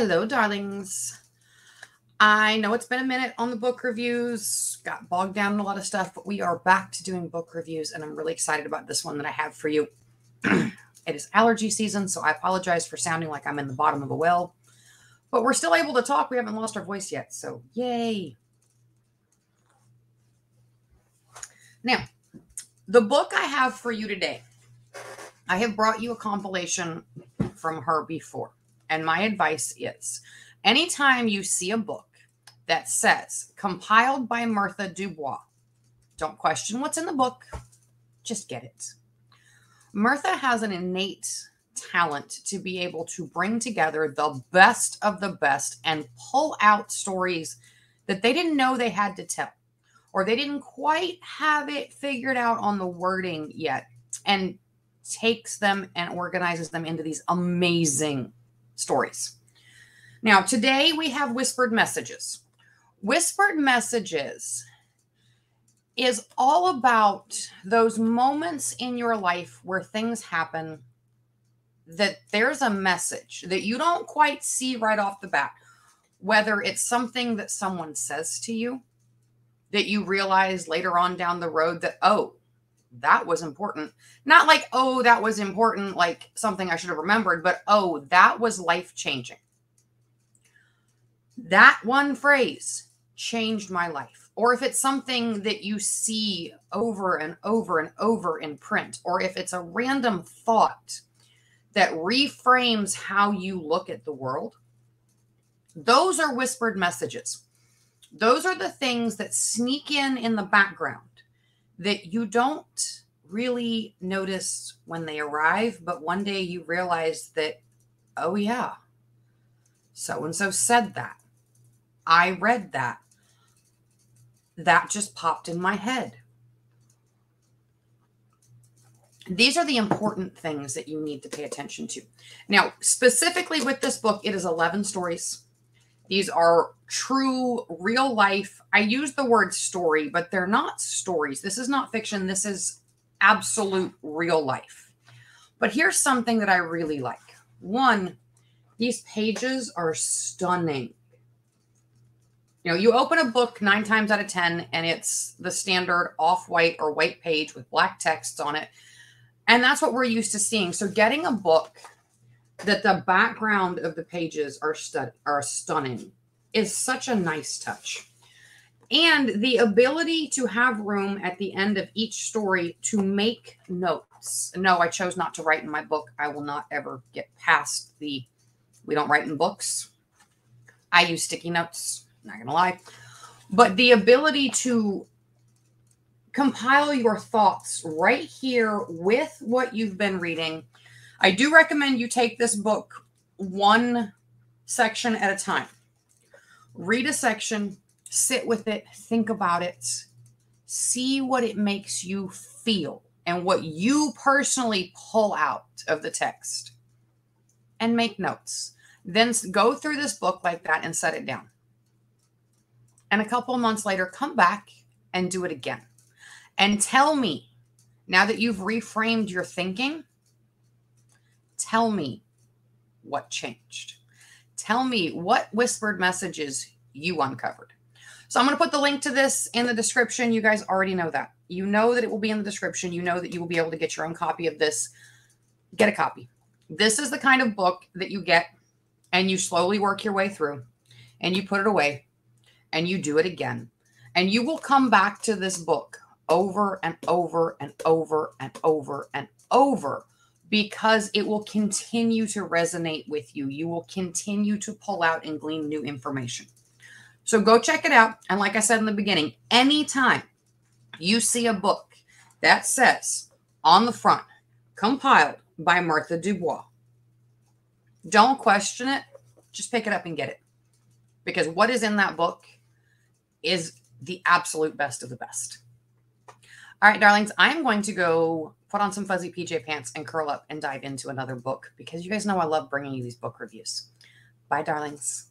Hello, darlings. I know it's been a minute on the book reviews, got bogged down in a lot of stuff, but we are back to doing book reviews, and I'm really excited about this one that I have for you. it is allergy season, so I apologize for sounding like I'm in the bottom of a well, but we're still able to talk. We haven't lost our voice yet, so yay. Now, the book I have for you today, I have brought you a compilation from her before. And my advice is anytime you see a book that says compiled by Myrtha Dubois, don't question what's in the book, just get it. Myrtha has an innate talent to be able to bring together the best of the best and pull out stories that they didn't know they had to tell or they didn't quite have it figured out on the wording yet and takes them and organizes them into these amazing stories. Now, today we have whispered messages. Whispered messages is all about those moments in your life where things happen that there's a message that you don't quite see right off the bat, whether it's something that someone says to you that you realize later on down the road that, oh, that was important. Not like, oh, that was important, like something I should have remembered, but oh, that was life changing. That one phrase changed my life. Or if it's something that you see over and over and over in print, or if it's a random thought that reframes how you look at the world, those are whispered messages. Those are the things that sneak in in the background that you don't really notice when they arrive, but one day you realize that, oh, yeah, so and so said that. I read that. That just popped in my head. These are the important things that you need to pay attention to. Now, specifically with this book, it is 11 stories. These are true, real life. I use the word story, but they're not stories. This is not fiction. This is absolute real life. But here's something that I really like. One, these pages are stunning. You know, you open a book nine times out of 10, and it's the standard off white or white page with black text on it. And that's what we're used to seeing. So, getting a book that the background of the pages are stud- are stunning is such a nice touch. And the ability to have room at the end of each story to make notes. No, I chose not to write in my book. I will not ever get past the we don't write in books. I use sticky notes, not gonna lie. But the ability to compile your thoughts right here with what you've been reading I do recommend you take this book one section at a time. Read a section, sit with it, think about it, see what it makes you feel and what you personally pull out of the text, and make notes. Then go through this book like that and set it down. And a couple months later, come back and do it again. And tell me, now that you've reframed your thinking, Tell me what changed. Tell me what whispered messages you uncovered. So I'm going to put the link to this in the description. You guys already know that. You know that it will be in the description. You know that you will be able to get your own copy of this. Get a copy. This is the kind of book that you get and you slowly work your way through and you put it away and you do it again. And you will come back to this book over and over and over and over and over because it will continue to resonate with you. You will continue to pull out and glean new information. So go check it out. And like I said in the beginning, anytime you see a book that says on the front, compiled by Myrtha Dubois, don't question it. Just pick it up and get it. Because what is in that book is the absolute best of the best. All right, darlings, I'm going to go put on some fuzzy PJ pants and curl up and dive into another book because you guys know I love bringing you these book reviews. Bye, darlings.